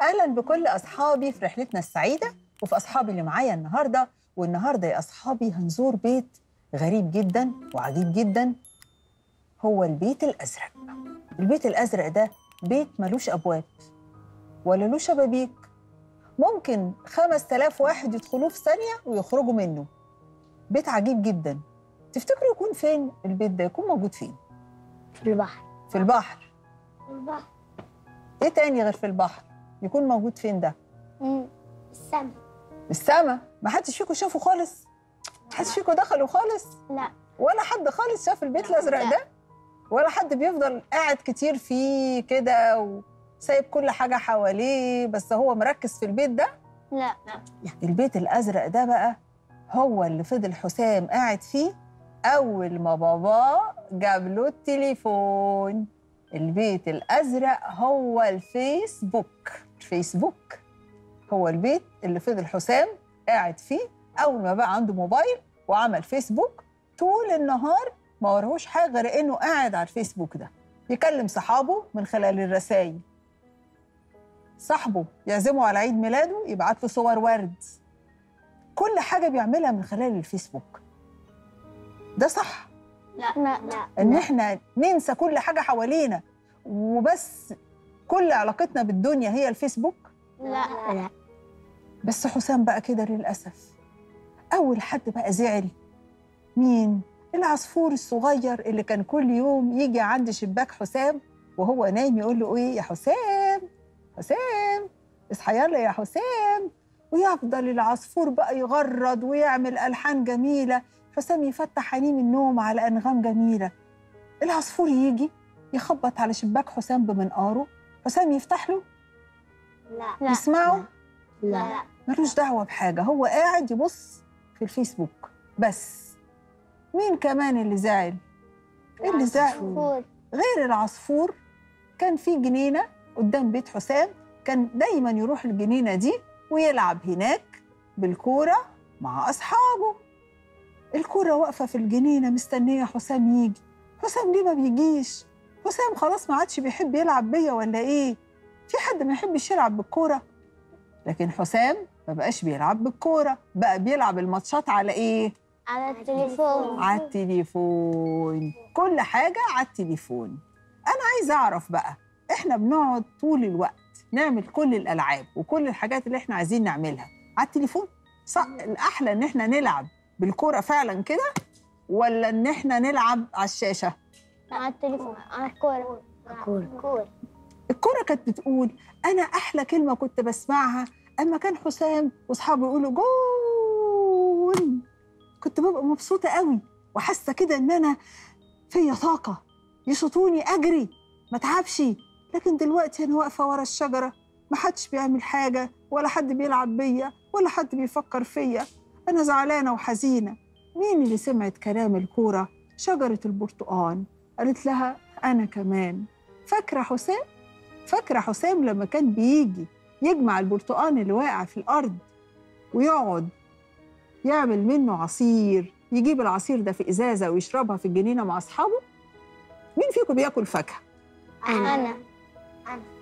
أهلا بكل أصحابي في رحلتنا السعيدة وفي أصحابي اللي معايا النهارده. والنهاردة يا أصحابي هنزور بيت غريب جدا وعجيب جدا. هو البيت الأزرق. البيت الأزرق ده بيت ملوش أبواب ولا له شبابيك. ممكن 5000 واحد يدخلوه في ثانية ويخرجوا منه. بيت عجيب جدا. تفتكروا يكون فين البيت ده؟ يكون موجود فين؟ في البحر. في البحر. في البحر. إيه تاني غير في البحر؟ يكون موجود فين ده؟ السما. السما؟ ما حدش فيكم شافه خالص؟ ما حدش فيكم دخله خالص؟ لا. ولا حد خالص شاف البيت الأزرق ده؟ ولا حد بيفضل قاعد كتير فيه كده وسايب كل حاجة حواليه بس هو مركز في البيت ده؟ لا. البيت الأزرق ده بقى هو اللي فضل حسام قاعد فيه أول ما باباه جاب له التليفون. البيت الأزرق هو الفيسبوك. الفيسبوك هو البيت اللي فضل حسام قاعد فيه أول ما بقى عنده موبايل وعمل فيسبوك طول النهار ما وراهوش حاجة غير إنه قاعد على الفيسبوك ده يكلم صحابه من خلال الرسائل صاحبه يعزمه على عيد ميلاده يبعت له صور ورد. كل حاجة بيعملها من خلال الفيسبوك. ده صح؟ لا لا لا. إن إحنا ننسى كل حاجة حوالينا وبس كل علاقتنا بالدنيا هي الفيسبوك؟ لا. لا. بس حسام بقى كده للأسف. أول حد بقى زعل. مين؟ العصفور الصغير اللي كان كل يوم يجي عند شباك حسام وهو نايم يقول له إيه؟ يا حسام! حسام! اصحى يلا يا حسام! ويفضل العصفور بقى يغرد ويعمل ألحان جميلة. حسام يفتح عينيه من النوم على أنغام جميلة. العصفور يجي يخبط على شباك حسام بمنقاره. حسام يفتح له؟ لا. يسمعه؟ لا. ملوش دعوة بحاجة هو قاعد يبص في الفيسبوك بس. مين كمان اللي زعل؟ اللي زعل عصفور. غير العصفور. كان في جنينة قدام بيت حسام كان دايما يروح الجنينة دي ويلعب هناك بالكورة مع أصحابه. الكورة واقفة في الجنينة مستنية حسام يجي. حسام ليه ما بيجيش؟ حسام خلاص ما عادش بيحب يلعب بيا ولا إيه؟ في حد ما يحبش يلعب بالكورة؟ لكن حسام ما بقاش بيلعب بالكورة بقى بيلعب الماتشات على إيه؟ على التليفون على التليفون كل حاجة على التليفون أنا عايزة أعرف بقى إحنا بنقعد طول الوقت نعمل كل الألعاب وكل الحاجات اللي إحنا عايزين نعملها على التليفون صح الأحلى إن إحنا نلعب بالكورة فعلا كده ولا إن إحنا نلعب على الشاشة على التليفون على الكورة الكورة الكورة كانت بتقول أنا أحلى كلمة كنت بسمعها أما كان حسام وأصحابه يقولوا جول كنت ببقى مبسوطة قوي وحاسة كده إن أنا فيا طاقة يشوطوني أجري ما تعبش لكن دلوقتي أنا واقفة ورا الشجرة ما حدش بيعمل حاجة ولا حد بيلعب بيا ولا حد بيفكر فيا. أنا زعلانة وحزينة. مين اللي سمعت كلام الكورة؟ شجرة البرتقال. قالت لها أنا كمان. فاكرة حسام؟ فاكرة حسام لما كان بيجي يجمع البرتقال اللي واقع في الأرض ويقعد يعمل منه عصير يجيب العصير ده في إزازة ويشربها في الجنينة مع أصحابه؟ مين فيكم بياكل فاكهة؟ أنا.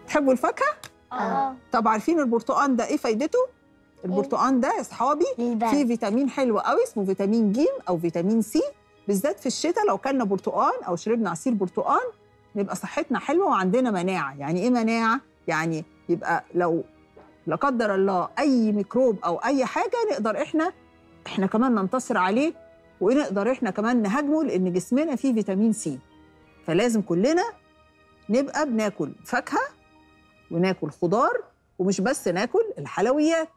تحبوا الفاكهة؟ آه. طب عارفين البرتقال ده إيه فايدته؟ البرتقال ده يا أصحابي فيه فيتامين حلو قوي اسمه فيتامين ج أو فيتامين سي. بالذات في الشتاء لو كلنا برتقال أو شربنا عصير برتقال نبقى صحتنا حلوة وعندنا مناعة. يعني إيه مناعة؟ يعني يبقى لو لا قدر الله أي ميكروب أو أي حاجة نقدر إحنا إحنا كمان ننتصر عليه ونقدر إحنا كمان نهاجمه لأن جسمنا فيه فيتامين C. فلازم كلنا نبقى بناكل فاكهة وناكل خضار ومش بس ناكل الحلويات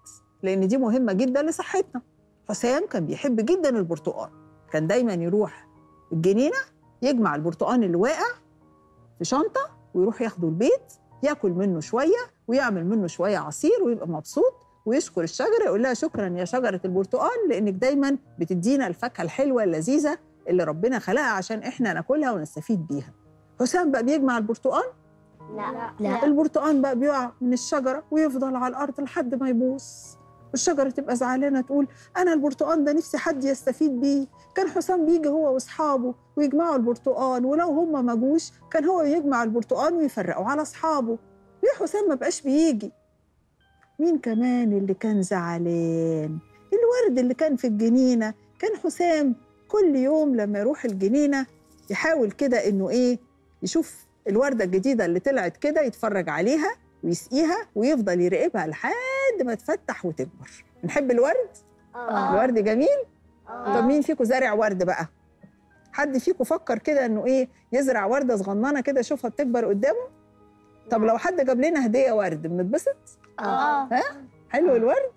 لأن دي مهمة جدا لصحتنا. حسام كان بيحب جدا البرتقال. كان دايما يروح الجنينة يجمع البرتقال اللي واقع في شنطة ويروح ياخده البيت ياكل منه شوية ويعمل منه شوية عصير ويبقى مبسوط ويشكر الشجرة يقول لها شكرا يا شجرة البرتقال لأنك دايما بتدينا الفاكهة الحلوة اللذيذة اللي ربنا خلقها عشان إحنا ناكلها ونستفيد بيها. حسام بقى بيجمع البرتقال؟ لا. لا. البرتقال بقى بيقع من الشجرة ويفضل على الأرض لحد ما يبوظ. والشجرة تبقى زعلانة تقول أنا البرتقال ده نفسي حد يستفيد بيه. كان حسام بيجي هو وأصحابه ويجمعوا البرتقال ولو هم ما جوش كان هو يجمع البرتقال ويفرقوا على أصحابه. ليه حسام ما بقاش بيجي؟ مين كمان اللي كان زعلان؟ الورد اللي كان في الجنينة. كان حسام كل يوم لما يروح الجنينة يحاول كده إنه إيه يشوف الوردة الجديدة اللي طلعت كده يتفرج عليها. ويسقيها ويفضل يراقبها لحد ما تفتح وتكبر نحب الورد؟ آه الورد جميل؟ آه طب مين فيكم زارع ورد بقى؟ حد فيكم فكر كده إنه إيه يزرع وردة صغننة كده يشوفها بتكبر قدامه؟ طب لو حد جاب لنا هدية ورد بنتبسط؟ آه حلو الورد؟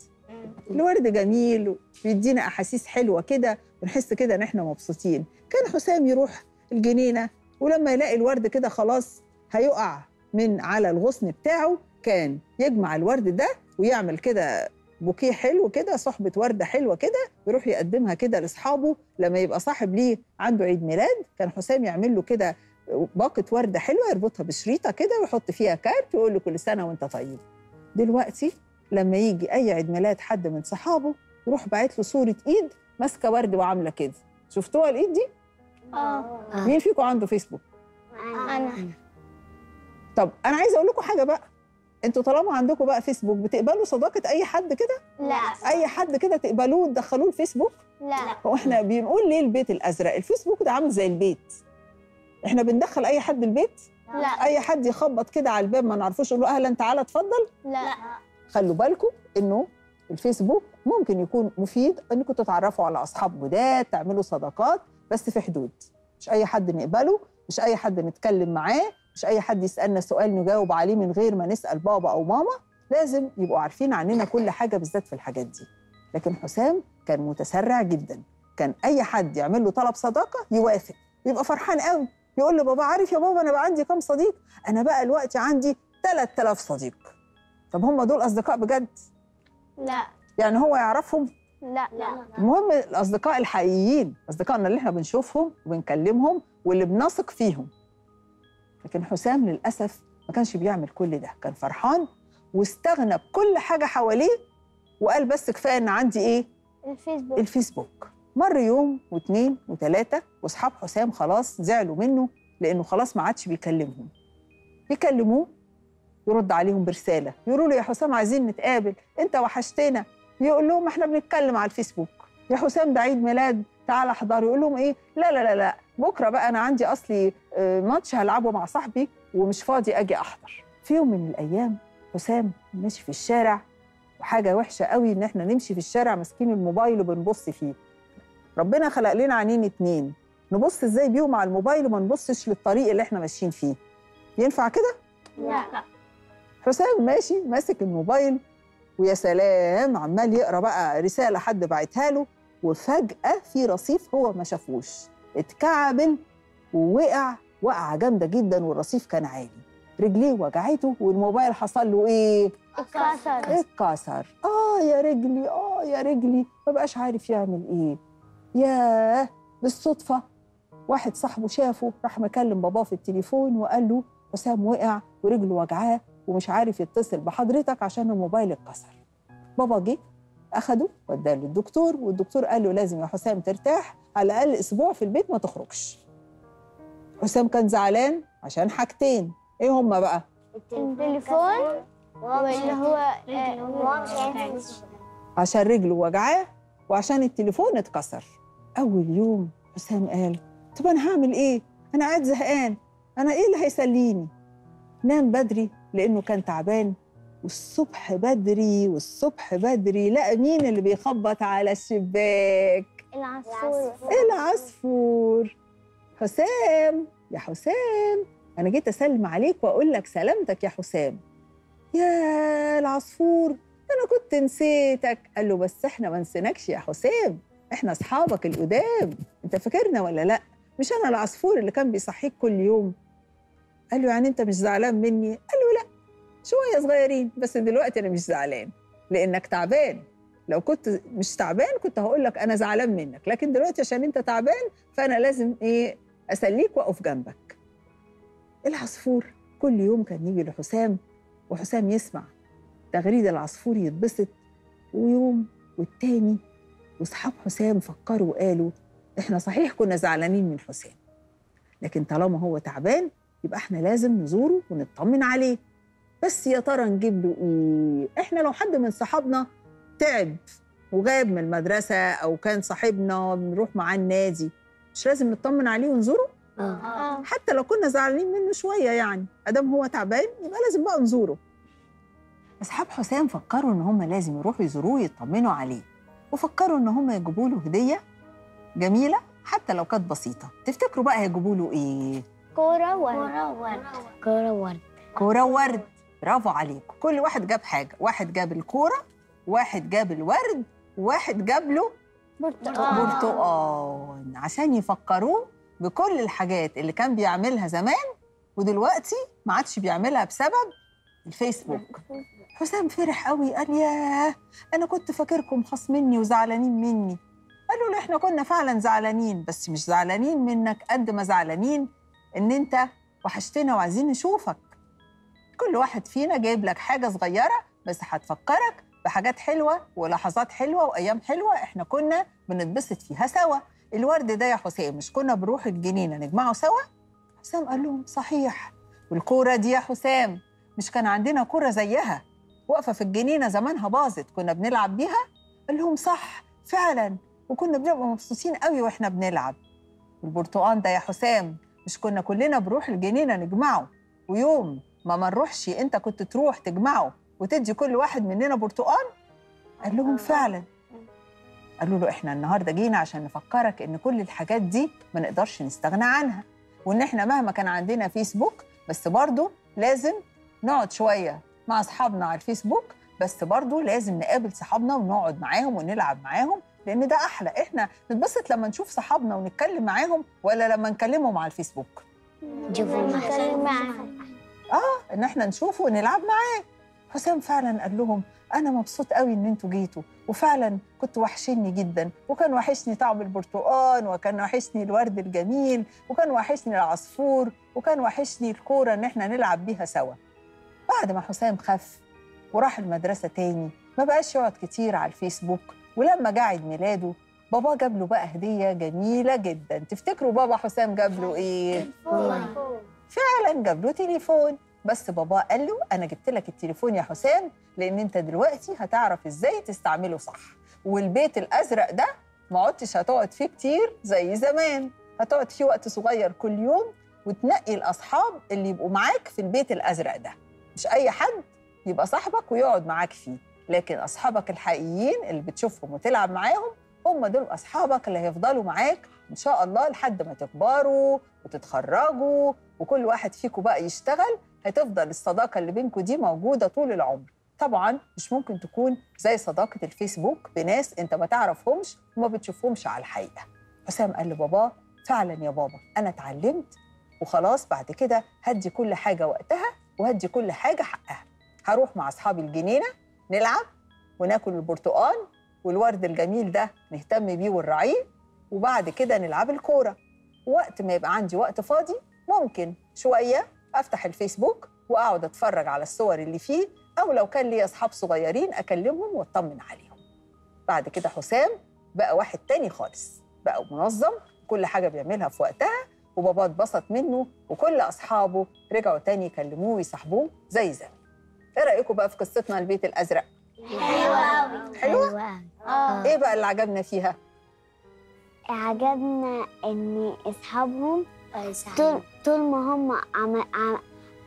الورد جميل وبيدينا أحاسيس حلوة كده ونحس كده إن إحنا مبسوطين كان حسام يروح الجنينة ولما يلاقي الورد كده خلاص هيقع من على الغصن بتاعه كان يجمع الورد ده ويعمل كده بوكيه حلو كده صحبة وردة حلوة كده يروح يقدمها كده لأصحابه. لما يبقى صاحب ليه عنده عيد ميلاد كان حسام يعمل له كده باقة وردة حلوة يربطها بشريطة كده ويحط فيها كارت ويقول له كل سنة وأنت طيب. دلوقتي لما يجي أي عيد ميلاد حد من صحابه يروح باعت له صورة إيد ماسكة ورد وعاملة كده. شفتوها الإيد دي؟ آه. مين فيكم عنده فيسبوك؟ أنا. طب أنا عايزة أقول لكم حاجة بقى. أنتوا طالما عندكم بقى فيسبوك بتقبلوا صداقة أي حد كده؟ لا. أي حد كده تقبلوه تدخلوه الفيسبوك؟ لا. هو إحنا بنقول ليه البيت الأزرق؟ الفيسبوك ده عامل زي البيت. إحنا بندخل أي حد البيت؟ لا. أي حد يخبط كده على الباب ما نعرفوش نقول له أهلا تعالى اتفضل. لا. خلوا بالكم إنه الفيسبوك ممكن يكون مفيد انكم تتعرفوا على أصحاب جداد تعملوا صداقات بس في حدود. مش أي حد نقبله مش أي حد نتكلم معاه مش أي حد يسألنا سؤال نجاوب عليه من غير ما نسأل بابا أو ماما لازم يبقوا عارفين عننا كل حاجة بالذات في الحاجات دي. لكن حسام كان متسرع جدا. كان أي حد يعمل له طلب صداقة يوافق. يبقى فرحان قوي. يقول له بابا عارف يا بابا أنا بقى عندي كام صديق؟ أنا بقى دلوقتي عندي 3000 صديق. طب هم دول أصدقاء بجد؟ لا. يعني هو يعرفهم؟ لا. لا. المهم الأصدقاء الحقيقيين أصدقائنا اللي إحنا بنشوفهم وبنكلمهم واللي بنثق فيهم. لكن حسام للأسف ما كانش بيعمل كل ده. كان فرحان واستغنى بكل حاجة حواليه وقال بس كفاية إن عندي إيه؟ الفيسبوك. الفيسبوك. مر يوم واثنين وثلاثه وأصحاب حسام خلاص زعلوا منه لأنه خلاص ما عادش بيكلمهم. يكلموه يرد عليهم برسالة. يقولوا له يا حسام عايزين نتقابل أنت وحشتنا. يقول لهم إحنا بنتكلم على الفيسبوك. يا حسام ده عيد ميلاد تعال احضر يقول لهم إيه؟ لا لا لا لا. بكرة بقى أنا عندي أصلي آه، ماتش هلعبه مع صاحبي ومش فاضي أجي أحضر. في يوم من الأيام حسام ماشي في الشارع وحاجة وحشة قوي إن إحنا نمشي في الشارع ماسكين الموبايل وبنبص فيه. ربنا خلق لنا عينين اتنين. نبص إزاي بيهم على الموبايل وما نبصش للطريق اللي إحنا ماشيين فيه. ينفع كده؟ لا. حسام ماشي ماسك الموبايل ويا سلام عمال يقرأ بقى رسالة حد بعتها له. وفجأة في رصيف هو ما شافوش. اتكعبل ووقع وقعه جامدة جدا والرصيف كان عالي. رجليه وجعته والموبايل حصل له إيه؟ اتكسر. اتكسر. آه يا رجلي آه يا رجلي. ما بقاش عارف يعمل إيه. ياه بالصدفة واحد صاحبه شافه راح مكلم باباه في التليفون وقال له حسام وقع ورجله وجعاه ومش عارف يتصل بحضرتك عشان الموبايل اتكسر. بابا جه أخده وداه للدكتور والدكتور قال له لازم يا حسام ترتاح على الأقل أسبوع في البيت ما تخرجش. حسام كان زعلان عشان حاجتين. إيه هما بقى؟ التليفون واللي هو آه، عشان رجله وجعاه وعشان التليفون اتكسر. أول يوم حسام قال طب أنا هعمل إيه؟ أنا قاعد زهقان. أنا إيه اللي هيسليني؟ نام بدري لأنه كان تعبان. والصبح بدري والصبح بدري. لقى مين اللي بيخبط على الشباك؟ العصفور. العصفور. حسام. يا حسام أنا جيت أسلم عليك وأقول لك سلامتك يا حسام. يا العصفور أنا كنت نسيتك. قال له بس إحنا ما نسيناكش يا حسام. إحنا أصحابك القدام. أنت فاكرنا ولا لأ؟ مش أنا العصفور اللي كان بيصحيك كل يوم. قال له يعني أنت مش زعلان مني؟ قال له لأ. شوية صغيرين بس دلوقتي أنا مش زعلان لأنك تعبان. لو كنت مش تعبان كنت هقول لك أنا زعلان منك لكن دلوقتي عشان أنت تعبان فأنا لازم إيه أسليك وأقف جنبك. العصفور كل يوم كان يجي لحسام وحسام يسمع. تغريد العصفور يتبسط ويوم والتاني وأصحاب حسام فكروا وقالوا إحنا صحيح كنا زعلانين من حسام لكن طالما هو تعبان يبقى إحنا لازم نزوره ونطمن عليه. بس يا ترى نجيب له إيه؟ إحنا لو حد من صحابنا تعب وغاب من المدرسة أو كان صاحبنا بنروح معاه النادي مش لازم نطمن عليه ونزوره؟ آه. حتى لو كنا زعلانين منه شوية يعني أدام هو تعبان يبقى لازم بقى نزوره. اصحاب حسام فكروا إن هم لازم يروحوا يزوروه يطمنوا عليه وفكروا إن هم يجيبوا له هدية جميلة حتى لو كانت بسيطة. تفتكروا بقى هيجيبوا له إيه؟ كورة ورد. كورة ورد. كورة وورد برافو عليكم. كل واحد جاب حاجة واحد جاب الكورة واحد جاب الورد وواحد جاب له برتقال. برتقال. عشان يفكروه بكل الحاجات اللي كان بيعملها زمان ودلوقتي ما عادش بيعملها بسبب الفيسبوك. حسام فرح قوي قال ياه أنا كنت فاكركم خصمني وزعلانين مني. قالوا له إحنا كنا فعلا زعلانين بس مش زعلانين منك قد ما زعلانين إن أنت وحشتنا وعايزين نشوفك. كل واحد فينا جايب لك حاجة صغيرة بس هتفكرك بحاجات حلوة ولحظات حلوة وأيام حلوة إحنا كنا بنتبسط فيها سوا. الورد ده يا حسام مش كنا بنروح الجنينة نجمعه سوا؟ حسام قال لهم صحيح. والكورة دي يا حسام مش كان عندنا كورة زيها؟ واقفة في الجنينة زمانها باظت كنا بنلعب بيها؟ قال لهم صح فعلا. وكنا بنبقى مبسوطين قوي وإحنا بنلعب. والبرتقال ده يا حسام مش كنا كلنا بنروح الجنينة نجمعه؟ ويوم ما ما نروحش انت كنت تروح تجمعه وتدي كل واحد مننا برتقال؟ قال لهم فعلا. قالوا له إحنا النهارده جينا عشان نفكرك إن كل الحاجات دي ما نقدرش نستغنى عنها وإن إحنا مهما كان عندنا فيسبوك بس برضه لازم نقعد شوية مع أصحابنا على الفيسبوك بس برضه لازم نقابل صحابنا ونقعد معاهم ونلعب معاهم لأن ده أحلى. إحنا نتبسط لما نشوف صحابنا ونتكلم معاهم ولا لما نكلمهم على الفيسبوك. نتكلم معاهم آه إن إحنا نشوفه ونلعب معاه. حسام فعلا قال لهم أنا مبسوط قوي إن أنتوا جيتوا وفعلا كنتوا وحشني جدا وكان وحشني طعم البرتقال وكان وحشني الورد الجميل وكان وحشني العصفور وكان وحشني الكورة إن إحنا نلعب بيها سوا. بعد ما حسام خف وراح المدرسة تاني ما بقاش يقعد كتير على الفيسبوك ولما جه عيد ميلاده بابا جاب له بقى هدية جميلة جدا. تفتكروا بابا حسام جاب له إيه؟ فعلا جاب له تليفون. بس بابا قال له أنا جبت لك التليفون يا حسام لأن أنت دلوقتي هتعرف إزاي تستعمله صح. والبيت الأزرق ده ما عدتش هتقعد فيه كتير زي زمان. هتقعد فيه وقت صغير كل يوم وتنقي الأصحاب اللي يبقوا معاك في البيت الأزرق ده. مش أي حد يبقى صاحبك ويقعد معاك فيه. لكن أصحابك الحقيقيين اللي بتشوفهم وتلعب معاهم هم دول أصحابك اللي هيفضلوا معاك إن شاء الله لحد ما تكبروا وتتخرجوا وكل واحد فيكم بقى يشتغل هتفضل الصداقة اللي بينكم دي موجودة طول العمر. طبعا مش ممكن تكون زي صداقة الفيسبوك بناس انت ما تعرفهمش وما بتشوفهمش على الحقيقة. حسام قال لباباه فعلا يا بابا أنا اتعلمت وخلاص بعد كده هدي كل حاجة وقتها وهدي كل حاجة حقها. هروح مع أصحابي الجنينة نلعب وناكل البرتقال والورد الجميل ده نهتم بيه ونراعيه وبعد كده نلعب الكورة. وقت ما يبقى عندي وقت فاضي ممكن شوية أفتح الفيسبوك وأقعد أتفرج على الصور اللي فيه أو لو كان لي أصحاب صغيرين أكلمهم وأطمن عليهم. بعد كده حسام بقى واحد تاني خالص بقى منظم كل حاجة بيعملها في وقتها وبابا اتبسط منه وكل أصحابه رجعوا تاني يكلموه ويصاحبوه زي زمان. إيه رايكم بقى في قصتنا البيت الأزرق؟ حلوة أوي. حلوة؟ آه. إيه بقى اللي عجبنا فيها؟ عجبنا إن أصحابهم طول طول ما هم عمل عم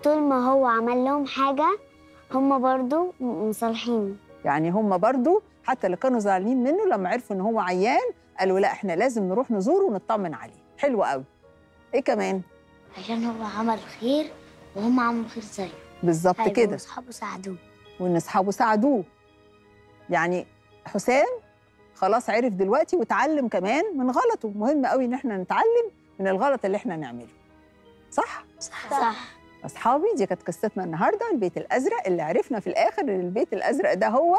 طول ما هو عمل لهم حاجة هم برضو مصالحينه يعني هم برضو حتى اللي كانوا زعلانين منه لما عرفوا إن هو عيان قالوا لا إحنا لازم نروح نزوره ونطمن عليه. حلو قوي. إيه كمان؟ عشان هو عمل خير وهم عملوا خير زيه. بالظبط كده. أصحابه ساعدوه. وإن أصحابه ساعدوه. يعني حسام خلاص عرف دلوقتي وتعلم كمان من غلطه. مهم قوي إن إحنا نتعلم من الغلط اللي إحنا نعمله. صح؟ صح. أصحابي دي كانت قصتنا النهارده البيت الأزرق اللي عرفنا في الآخر إن البيت الأزرق ده هو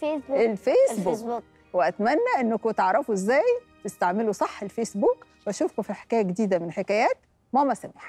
فيسبوك الفيسبوك. الفيسبوك. وأتمنى إنكم تعرفوا إزاي تستعملوا صح الفيسبوك. وأشوفكم في حكاية جديدة من حكايات ماما سميحة.